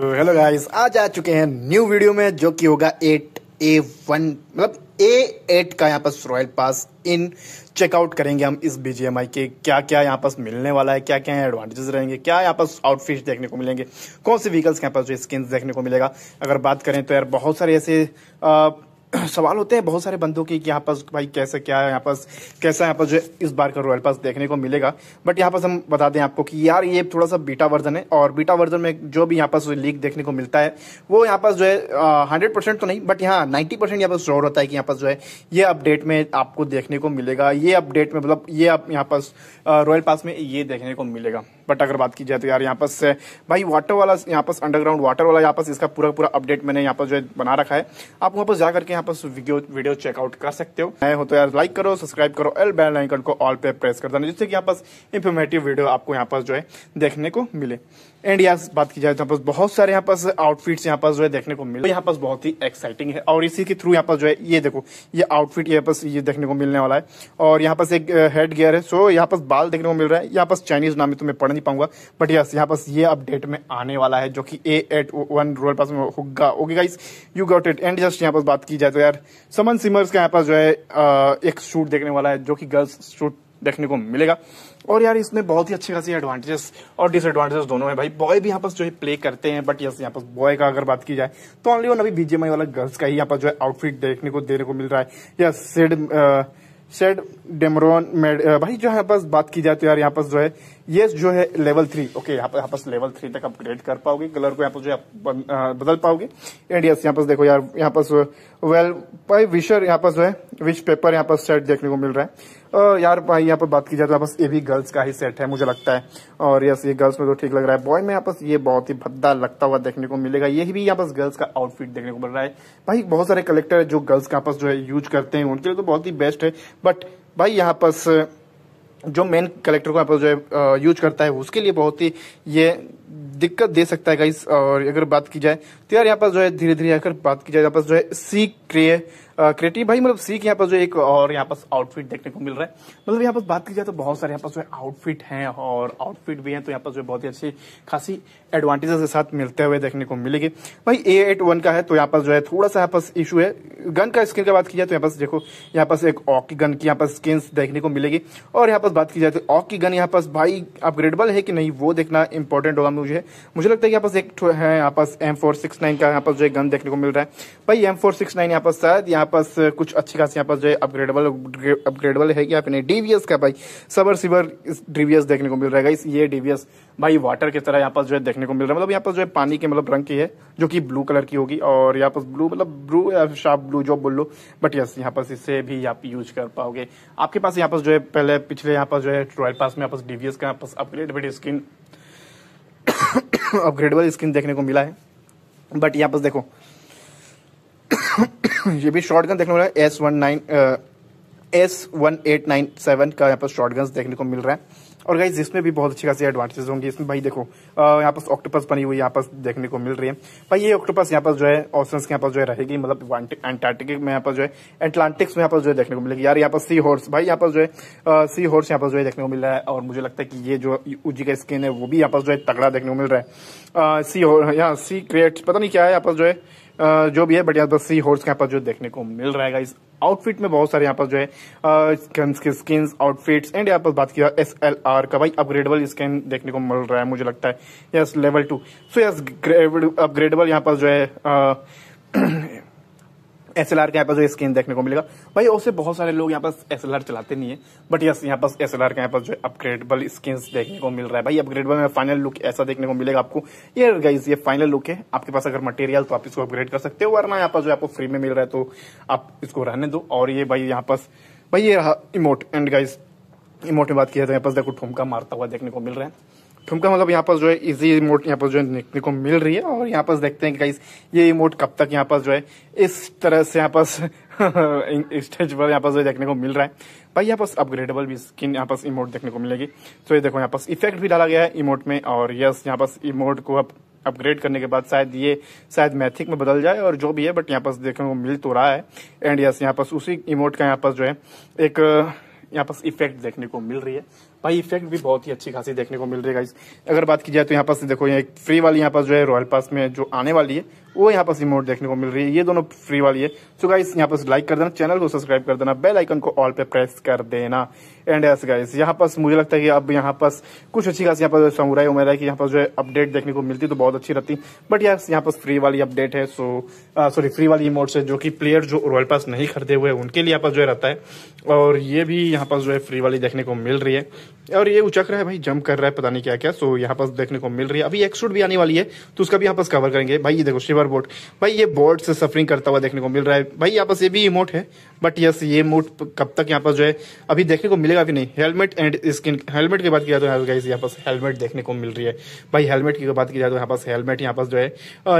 Hello guys आज आ चुके हैं न्यू वीडियो में जो कि होगा एट ए वन मतलब ए एट का यहाँ पर रॉयल पास इन चेकआउट करेंगे हम इस बीजीएमआई के क्या क्या यहाँ पास मिलने वाला है क्या क्या एडवांटेजेस रहेंगे क्या यहाँ पास आउटफिट देखने को मिलेंगे कौन से व्हीकल्स के यहाँ पास जो स्किन देखने को मिलेगा। अगर बात करें तो यार बहुत सारे ऐसे आ, सवाल होते हैं बहुत सारे बंदों के कि यहाँ पास भाई कैसे क्या है, यहाँ पास कैसा यहाँ पास जो इस बार का रॉयल पास देखने को मिलेगा। बट यहाँ पास हम बता दें आपको कि यार ये थोड़ा सा बीटा वर्जन है और बीटा वर्जन में जो भी यहाँ पास लीक देखने को मिलता है, वो यहाँ पास जो है हंड्रेड परसेंट तो नहीं बट यहाँ नाइन्टी परसेंट यहाँ पास श्योर होता है कि यहाँ पास जो है ये अपडेट में आपको देखने को मिलेगा। ये अपडेट में मतलब ये आप यहाँ पास रॉयल पास में ये देखने को मिलेगा। बट अगर बात की जाए तो यार यहाँ पास भाई वाटर वाला यहाँ पास अंडरग्राउंड वाटर वाला यहाँ पास इसका पूरा पूरा अपडेट मैंने यहाँ पास जो है बना रखा है। आप वहाँ पर जाकर के यहाँ पास वीडियो वीडियो चेकआउट कर सकते हो। नए हो तो यार लाइक करो सब्सक्राइब करो एल बेल आइकन को ऑल पे प्रेस कर देना, जिससे कि यहाँ पास इन्फॉर्मेटिव वीडियो आपको यहाँ पास जो है देखने को मिले। एंड यहाँ बात की जाए तो पास बहुत सारे यहाँ पास आउटफिट्स यहाँ पास जो है देखने को मिले यहाँ पास बहुत ही एक्साइटिंग है और इसी के थ्रू यहाँ पास जो है ये देखो ये आउटफिट यहाँ पास ये देखने को मिलने वाला है और यहाँ पास एक हेड गियर है सो यहाँ पास बाल देखने को मिल रहा है यहाँ पास चाइनीज़ नाम तो मैं पढ़ नहीं पाऊँगा बट यस यहाँ पास ये अपडेट में आने वाला है जो कि ए एट वन रोल पास में होगा okay guys you got it and just यहाँ पास बात की जाए तो यार समन सिमर्स का यहाँ पास जो है एक शूट देखने वाला है जो कि गर्ल्स शूट देखने को मिलेगा और यार इसमें बहुत ही अच्छी खासी एडवांटेजेस और डिसएडवांटेजेस दोनों है भाई बॉय भी यहाँ पर जो है प्ले करते हैं बट यस यहाँ पर बॉय का अगर बात की जाए तो ऑनली वन अभी बीजेएमआई वाला गर्ल्स का ही यहाँ पर जो है आउटफिट देखने को देने को मिल रहा है या सेड सेड डेमरोन मेड भाई जो यहाँ पास बात की जाए तो यार यहाँ पास जो है ये जो है लेवल थ्री ओके यहाँ पर यहाँ पास लेवल थ्री तक अपग्रेड कर पाओगे कलर को यहाँ पर जो है बदल पाओगे एंड यस यहाँ पास देखो यार यहाँ पास वेल भाई विशर यहाँ पास जो है विश पेपर यहाँ पास सेट देखने को मिल रहा है Uh, यार भाई, यहाँ पर बात की जाए तो यहाँ पास ये भी गर्ल्स का ही सेट है, मुझे लगता है। और यस ये गर्ल्स में तो ठीक लग रहा है। बॉय में यहाँ पास ये बहुत ही भद्दा लगता हुआ देखने को मिलेगा। ये भी यहाँ पास गर्ल्स का आउटफिट देखने को मिल रहा है। भाई, बहुत सारे कलेक्टर जो गर्ल्स का आपस जो है यूज़ करते हैं, उनके लिए तो बहुत ही बेस्ट है। बट भाई, यहाँ पास जो मेन कलेक्टर को यहाँ पर जो है यूज़ करता है, उसके लिए बहुत ही ये दिक्कत दे सकता है गाइस और अगर बात की जाए तो यार यहाँ पर जो है धीरे धीरे अगर बात की जाए यहाँ पर जो है सी क्रिए क्रिएटिव भाई मतलब सी यहाँ पर जो एक और यहाँ पर आउटफिट देखने को मिल रहा है मतलब यहाँ पर बात की जाए तो बहुत सारे यहाँ पर जो है आउटफिट हैं और आउटफिट भी हैं तो यहाँ पर जो है बहुत ही अच्छी खासी एडवांटेजेस के साथ मिलते हुए देखने को मिलेगी भाई ए एट वन का है तो यहाँ पर जो है थोड़ा सा यहाँ पर इशू है गन का स्किन की बात की जाए तो यहाँ पर देखो यहाँ पर एक ऑक गन की यहाँ पर स्किन देखने को मिलेगी और यहाँ पर बात की जाए तो ऑक की गन यहाँ पर भाई अपग्रेडेबल है कि नहीं वो देखना इंपॉर्टेंट होगा मुझे मुझे लगता है यहाँ पास एक है यहाँ पास एम फोर सिक्स नाइन का यहाँ पर जो है गन देखने को मिल रहा है भाई एम फोर सिक्स नाइन यहाँ पर शायद यहाँ पास कुछ अच्छी खासी यहाँ पास जो है अपग्रेडेबल अपग्रेडेबल है यहाँ पे डीवीएस का भाई सबर सिबर डीवीएस देखने को मिल रहा है ये डीवीएस भाई वाटर की तरह यहाँ पास जो है देखने को मिल रहा है मतलब यहाँ पास जो है पानी के मतलब रंग की है जो कि ब्लू कलर की होगी और यहाँ पास ब्लू मतलब ब्लू या शार्प ब्लू जो बोल लो बट यस यहाँ पास इससे भी आप यूज़ कर पाओगे आपके पास यहाँ पास जो है पहले पिछले यहाँ पास जो है रॉयल पास में यहाँ पास डीवीएस का यहाँ पास अपग्रेड स्किन अपग्रेडेबल स्क्रीन देखने को मिला है। बट यहाँ पर देखो। ये भी शॉर्ट गन देखने को मिला है। S one nine S one eight nine seven का यहाँ पर शॉर्ट गन्स देखने को मिल रहा है। और गाइज़ इसमें भी बहुत अच्छी खासी एडवांटेजेस होंगे इसमें भाई देखो यहाँ पर ऑक्टोपस बनी हुई यहाँ पर देखने को मिल रही है भाई ये ऑक्टोपस यहाँ पर जो है ओशन के यहाँ पर जो है रहेगी मतलब एंटार्टिक में यहाँ पर जो है एटलांटिक्स में यहाँ पर जो है देखने को मिलेगी यार यहाँ पर सी हॉर्स भाई यहाँ पर जो है सी हॉर्स यहाँ पर जो है देखने को मिल रहा है और मुझे लगता है कि ये जो उजी का स्किन है वो भी यहाँ पर जो है तगड़ा देखने को मिल रहा है सी यहाँ सी क्रिएट पता नहीं क्या है यहाँ पर जो है जो भी है बट यहाँ पर सी हॉर्स यहाँ पर जो देखने को मिल रहा है इस आउटफिट में बहुत सारे यहाँ पर जो है स्किन आउटफिट्स एंड यहाँ पर बात किया एस एल आर का। भाई अपग्रेडेबल स्किन देखने को मिल रहा है, मुझे लगता है. Yes level two so yes upgradable यहाँ पर जो है एस एल आर के यहाँ पास स्क्रीन देखने को मिलेगा। भाई, उससे बहुत सारे लोग यहाँ पास एस एल आर चलाते नहीं है बट यस यहाँ पास एस एल आर के यहाँ पास जो अपग्रेडेबल स्किन देखने को मिल रहा है। भाई अपग्रेडेबल में फाइनल लुक ऐसा देखने को मिलेगा आपको। ये गाइज़ ये फाइनल लुक है। आपके पास अगर मटेरियल तो आप इसको अपग्रेड कर सकते हो, वरना यहाँ पास जो आपको फ्री में मिल रहा है तो आप इसको रहने दो। और ये भाई, यहाँ पास भाई, ये रहा इमोट एंड गाइज़ इमोट में बात किया तो यहाँ पास देखो ठुमका मारता हुआ देखने को मिल रहा है। ठुमका मतलब यहाँ पर जो है इजी इमोट यहाँ पर जो है देखने को मिल रही है और यहाँ पर देखते हैं कि ये इमोट कब तक यहाँ पर जो है इस तरह से यहाँ पर स्टेज पर यहाँ पर जो देखने को मिल रहा है भाई यहाँ पास अपग्रेडेबल भी स्किन यहाँ पास इमोट देखने को मिलेगी तो ये देखो यहाँ पास इफ़ेक्ट भी डाला गया है इमोट में और यस यहाँ पास इमोट को अब अपग्रेड करने के बाद शायद ये शायद मैथिक में बदल जाए और जो भी है बट यहाँ पास देखने को मिल तो रहा है एंड यस यहाँ पास उसी इमोट का यहाँ पास जो है एक यहाँ पास इफ़ेक्ट देखने को मिल रही है भाई इफ़ेक्ट भी बहुत ही अच्छी खासी देखने को मिल रही है अगर बात की जाए तो यहाँ पास देखो, ये फ्री वाली यहाँ पास जो है रॉयल पास में जो आने वाली है, वो यहाँ पास रिमोट देखने को मिल रही है। ये दोनों फ्री वाली है. सो गाइस यहाँ पास लाइक कर देना चैनल को सब्सक्राइब कर देना बेल आइकन को ऑल पे प्रेस कर देना. एंड एस गाइस यहाँ पास मुझे लगता है कि अब यहाँ पास कुछ अच्छी खास यहाँ पर समुराई है कि यहाँ पर जो है अपडेट देखने को मिलती तो बहुत अच्छी रहती बट यार यहाँ पास फ्री वाली अपडेट है सो सॉरी फ्री वाली इमोट है जो कि प्लेयर जो रॉयल पास नहीं खरीदे हुए उनके लिए यहाँ पर जो है रहता है और ये भी यहाँ पर जो है फ्री वाली देखने को मिल रही है और ये उचक रहा है भाई जंप कर रहा है पता नहीं क्या क्या सो यहाँ पास देखने को मिल रही है अभी एक शूट भी आने वाली है तो उसका भी यहाँ पास कवर करेंगे भाई ये देखो शिवर बोट भाई ये बोर्ड से सफरिंग करता हुआ देखने को मिल रहा है भाई यहाँ पास ये भी इमोट है बट यस ये इमोट कब तक यहाँ पास जो है अभी देखने को मिलेगा भी नहीं हेलमेट एंड स्किन हेलमेट की बात किया तो यहाँ पास हेलमेट देखने को मिल रही है भाई हेलमेट की बात की जाए तो यहाँ पास हेलमेट यहाँ पास जो है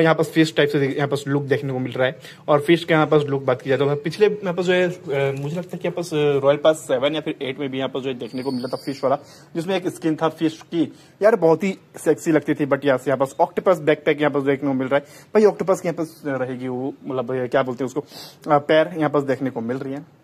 यहाँ पास फ़िश टाइप से यहाँ पास लुक देखने को मिल रहा है और फ़िश के यहाँ पास लुक बात की जाए तो पिछले यहाँ पास जो है मुझे लगता है कि यहाँ पास रॉयल पास सेवन या फिर एट में भी यहाँ पास जो है देखने को मिला था फ़िश वाला जिसमें एक स्किन था फ़िश की यार बहुत ही सेक्सी लगती थी बट यहाँ से यहाँ पास ऑक्टोपस बैकपैक यहाँ पास देखने को मिल रहा है भाई ऑक्टोपस की यहाँ पास रहेगी वो मतलब क्या बोलते हैं उसको पैर यहाँ पास देखने को मिल रही है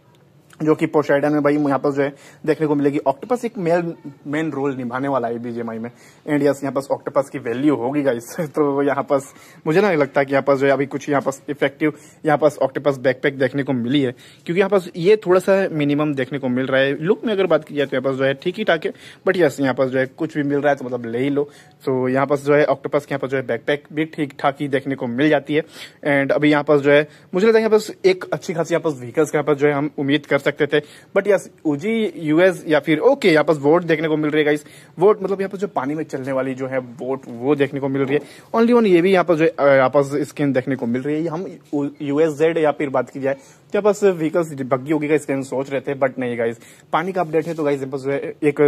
जो कि पोशाइडन में भाई यहाँ पर जो है देखने को मिलेगी ऑक्टोपस एक मेल मेन रोल निभाने वाला है बीजेएमआई में एंड यस यहाँ पास ऑक्टोपस की वैल्यू होगी गाइस तो यहाँ पास मुझे ना लगता कि यहाँ पास जो है अभी कुछ यहाँ पास इफ़ेक्टिव यहाँ पास ऑक्टोपस बैकपैक देखने को मिली है क्योंकि यहाँ पास ये थोड़ा सा मिनिमम देखने को मिल रहा है लुक में अगर बात की जाए तो यहाँ पास जो है ठीक ही ठाक है बट यस यहाँ पास जो है कुछ भी मिल रहा है तो मतलब ले ही लो तो यहाँ पास जो है ऑक्टोपस के यहाँ पास जो है बैकपैक भी ठीक ठाक ही देखने को मिल जाती है एंड अभी यहाँ पास जो है मुझे लगता है यहाँ पास एक अच्छी खासी यहाँ पास व्हीकल्स के यहाँ पास जो है हम उम्मीद कर सकते थे। बट यस उजी यूएस या फिर ओके यहाँ पास वोट देखने को मिल रही है गाइस वोट मतलब यहाँ पर जो पानी में चलने वाली जो है वोट वो देखने को मिल रही है। ओनली ओन ये भी यहाँ पर जो यहाँ पास स्किन देखने को मिल रही है। हम यूएसजेड या फिर बात की जाए तो पास व्हीकल्स बग्गी होगी गाइस हम सोच रहे थे बट नहीं गाइस पानी का अपडेट है तो गाइस पास एक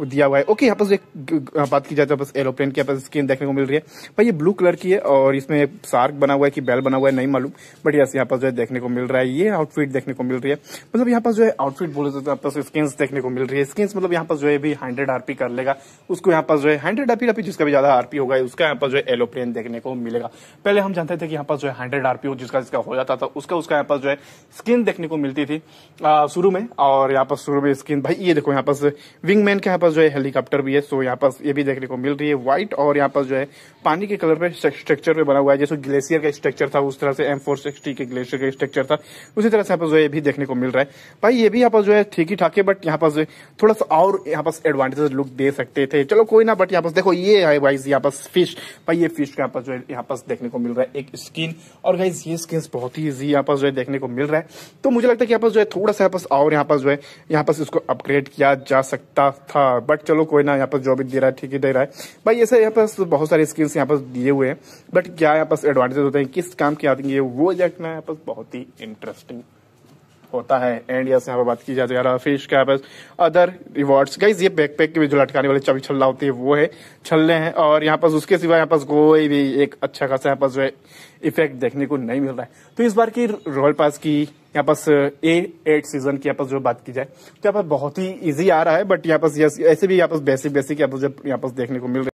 दिया हुआ है ओके यहाँ पर एक बात की जाए तो बस एरोप्लेन की पास स्किन देखने को मिल रही है भाई ये ब्लू कलर की है और इसमें सार्क बना हुआ है कि बेल बना हुआ है नहीं मालूम बट यस यहाँ पर जो है देखने को मिल रहा है ये आउटफिट देखने को मिल रही है मतलब यहाँ पर जो है आउटफिट बोले तो यहाँ पर स्किन देखने को मिल रही है स्किन मतलब यहाँ पर जो है भी हंड्रेड आरपी कर लेगा उसको यहाँ पर जो है हंड्रेड आरपी आरपी जिसका भी ज़्यादा आरपी होगा उसका यहाँ पर जो है एरोप्लेन देखने को मिलेगा पहले हम जानते थे कि यहाँ पर जो है हंड्रेड आरपी हो जिसका जिसका हो जाता था उसका उसका यहाँ पर जो है स्किन देखने को मिलती थी शुरू में और यहाँ पर शुरू में स्किन भाई ये देखो यहाँ पर विंगमैन के यहाँ पर जो है हेलीकॉप्टर भी है सो यहाँ पर ये भी देखने को मिल रही है व्हाइट और यहाँ पर जो है पानी के कलर पे स्ट्रक्चर पे बना हुआ है जैसे ग्लेशियर का स्ट्रक्चर था उस तरह से एम फोर सिक्सटी के ग्लेशियर का स्ट्रक्चर था उसी तरह से यहाँ पर जो है भी देखने को मिल रहा है भाई ये भी यहाँ पर जो है ठीक ही ठाक है बट यहाँ पर थोड़ा सा और यहाँ पर एडवांटेज लुक दे सकते थे चलो कोई ना बट यहाँ पर देखो ये है भाई यहाँ पर फ़िश भाई ये फ़िश का यहाँ पर जो है यहाँ पर देखने को मिल रहा है एक स्किन और भाई ये स्किन बहुत ही ईजी यहाँ पर जो है देखने को मिल रहा है। तो मुझे लगता है कि यहाँ पास जो है थोड़ा सा यहाँ पास और यहाँ पास जो है, यहाँ पास इसको अपग्रेड किया जा सकता था। बट चलो कोई ना, यहाँ पास जो भी दे रहा है, ठीक ही दे रहा है। भाई ऐसे यहाँ पास बहुत सारे स्किल्स यहाँ पास दिए हुए हैं। बट क्या यहाँ पास एडवांटेज होते हैं, किस काम की आती है वो देखना यहाँ पास बहुत ही इंटरेस्टिंग होता है एंड यस यहाँ पर बात की जाए तो यार फ़िश का बस अदर रिवॉर्ड्स गाइज़ ये बैकपैक के भी जो लटकाने वाले चबी छल्ला होती है वो है छल्ले हैं और यहाँ पर उसके सिवा यहाँ पास कोई भी एक अच्छा खासा यहाँ पास जो है इफ़ेक्ट देखने को नहीं मिल रहा है तो इस बार की रॉयल पास की यहाँ पास ए एट सीज़न की यहाँ पास जो बात की जाए तो यहाँ पर बहुत ही इजी आ रहा है बट यहाँ पास ऐसे भी यहाँ पास बेसिक बेसिक यहाँ पास यहाँ पास देखने को मिल रहा है